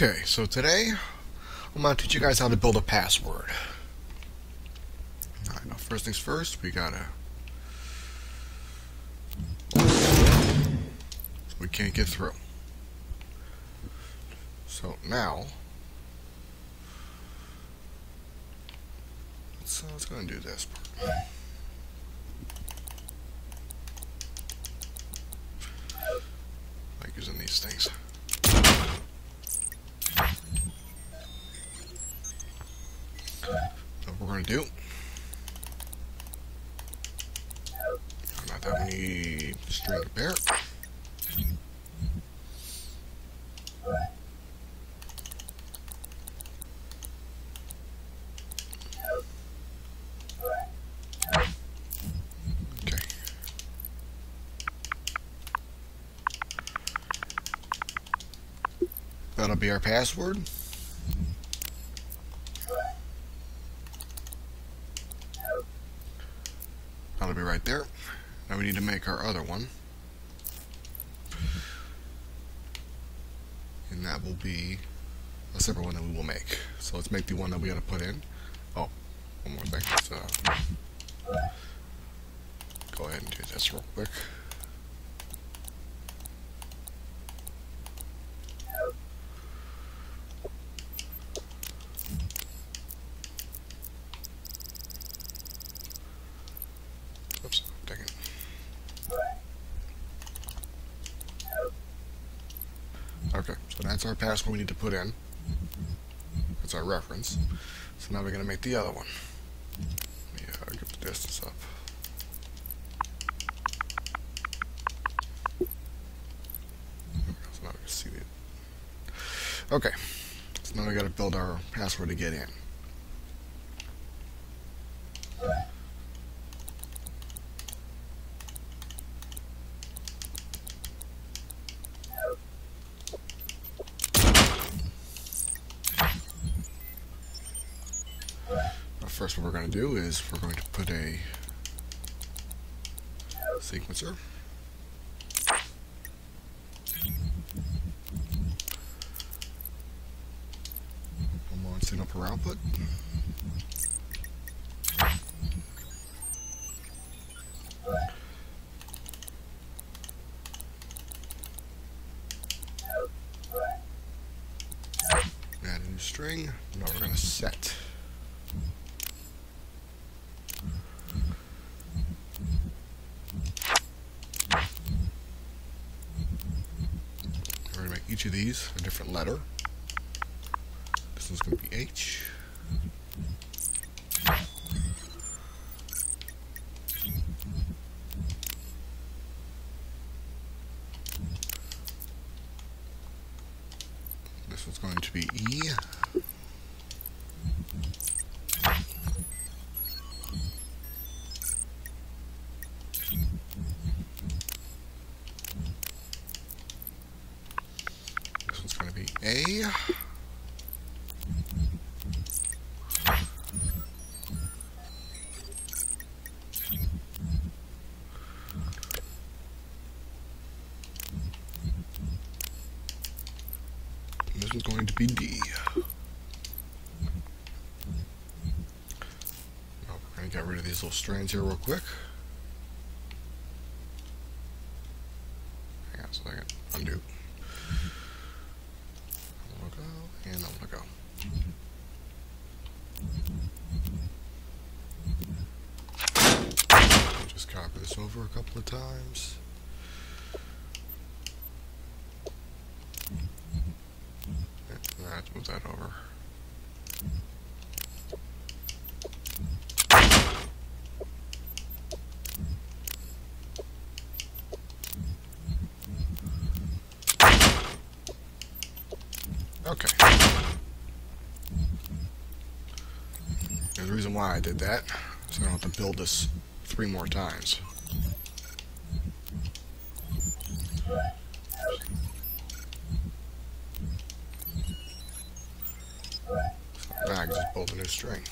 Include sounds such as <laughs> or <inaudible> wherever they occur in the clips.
Okay, so today I'm going to teach you guys how to build a password. Alright, now first things first, we gotta... We can't get through. So now... Uh, let's go and do this part. Like using these things. Do. Not that need string to bear. That'll be our password. That'll be right there. Now we need to make our other one. And that will be a separate one that we will make. So let's make the one that we gotta put in. Oh, one more thing. Uh, go ahead and do this real quick. Oops, dang it. Okay, so that's our password we need to put in. That's our reference. So now we're going to make the other one. Uh, get the distance up. So now we can see it. Okay, so now we got to build our password to get in. Now first what we're going to do is we're going to put a sequencer. One more signal per output. Add a new string. Now we're going to set. We're going to make each of these a different letter. This one's going to be H. This one's going to be E. going to be A. This is going to be D. Now we're going to get rid of these little strands here real quick. Hang on a second. Undo. Logo and logo. Just copy this over a couple of times. Let's move that over. Okay. And the reason why I did that is I don't have to build this three more times. Now I can just build a new string.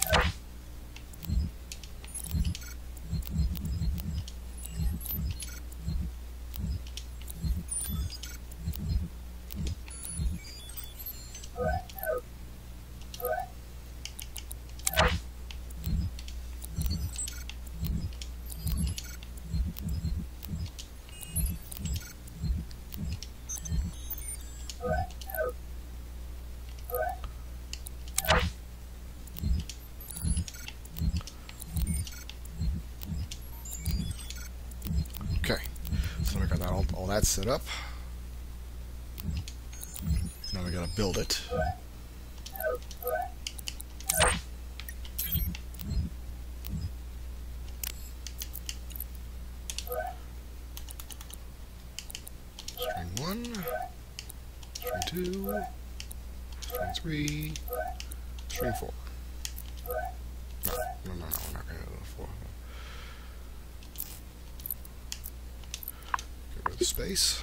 Okay, so we got that all, all that set up. Now we gotta build it. String one, string two, string three, string four. No, no, no, no, we're not gonna do the four. Get rid of space.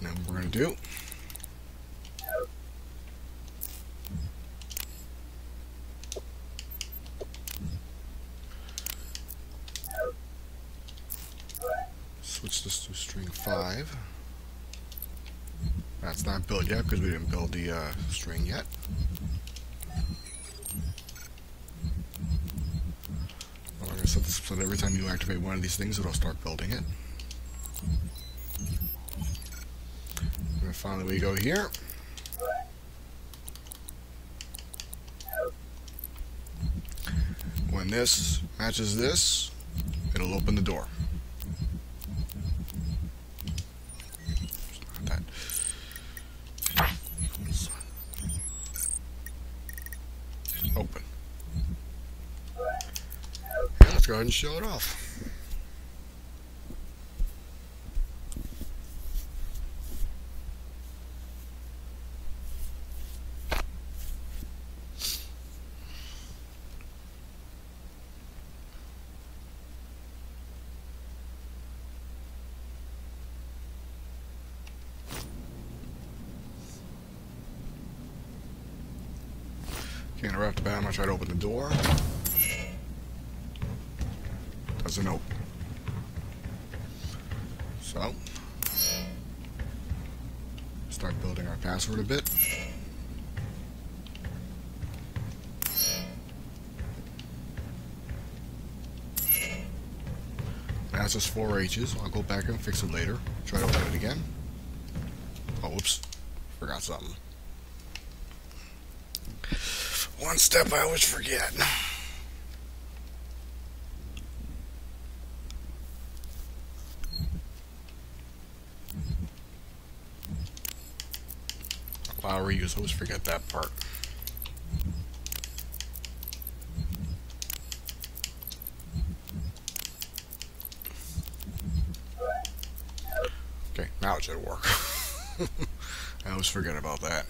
Now what we're gonna do switch this to string 5. That's not built yet because we didn't build the uh, string yet. Well, so every time you activate one of these things, it'll start building it. And finally we go here. When this matches this, it'll open the door. Not that. Open. Yeah, let's go ahead and show it off. Can't interrupt the battle. I try to open the door. Doesn't open. So, start building our password a bit. That's just four H's. I'll go back and fix it later. Try to open it again. Oh, whoops. Forgot something. One step I always forget. Reuse, always forget that part. Okay, now it should work. <laughs> I always forget about that.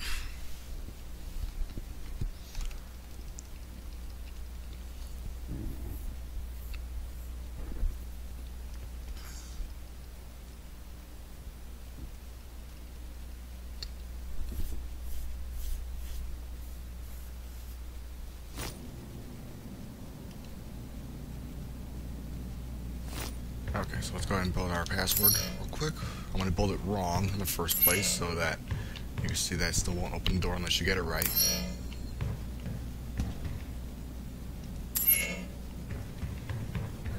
Okay, so let's go ahead and build our password real quick. I'm going to build it wrong in the first place so that you can see that it still won't open the door unless you get it right.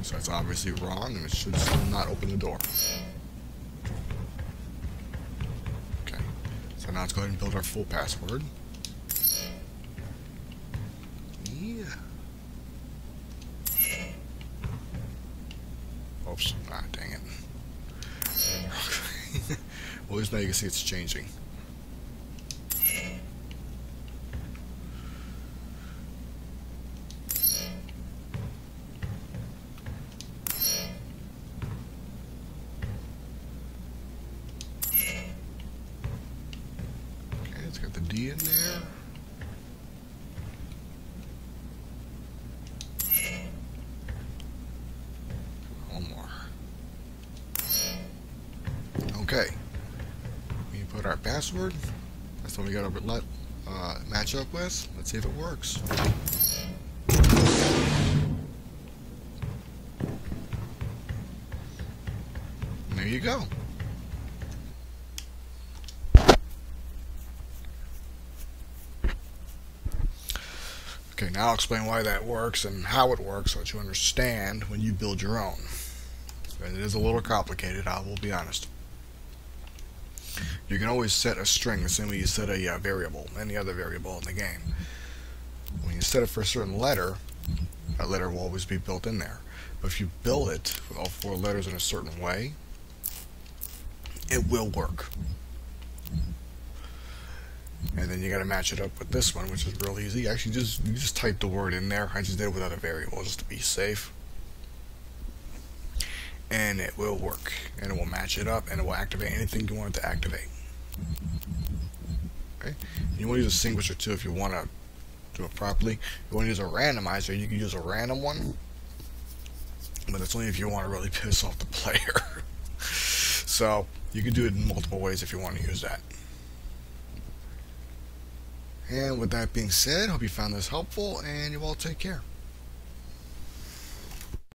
So it's obviously wrong and it should still not open the door. Okay, so now let's go ahead and build our full password. Oops. Ah, dang it. <laughs> well, at least now you can see it's changing. Okay, it's got the D in there. One more. Okay. We put our password. That's what we got to let uh, match up with. Let's see if it works. There you go. Okay, now I'll explain why that works and how it works so that you understand when you build your own. And it is a little complicated, I will be honest. You can always set a string the same way you set a uh, variable, any other variable in the game. When you set it for a certain letter, that letter will always be built in there. But if you build it with all four letters in a certain way, it will work. And then you got to match it up with this one, which is real easy. Actually, just you just type the word in there. I just did it without a variable just to be safe. And it will work. And it will match it up, and it will activate anything you want it to activate. Okay? And you want to use a distinguisher too if you want to do it properly. You want to use a randomizer, you can use a random one. But that's only if you want to really piss off the player. <laughs> so, you can do it in multiple ways if you want to use that. And with that being said, hope you found this helpful, and you all take care.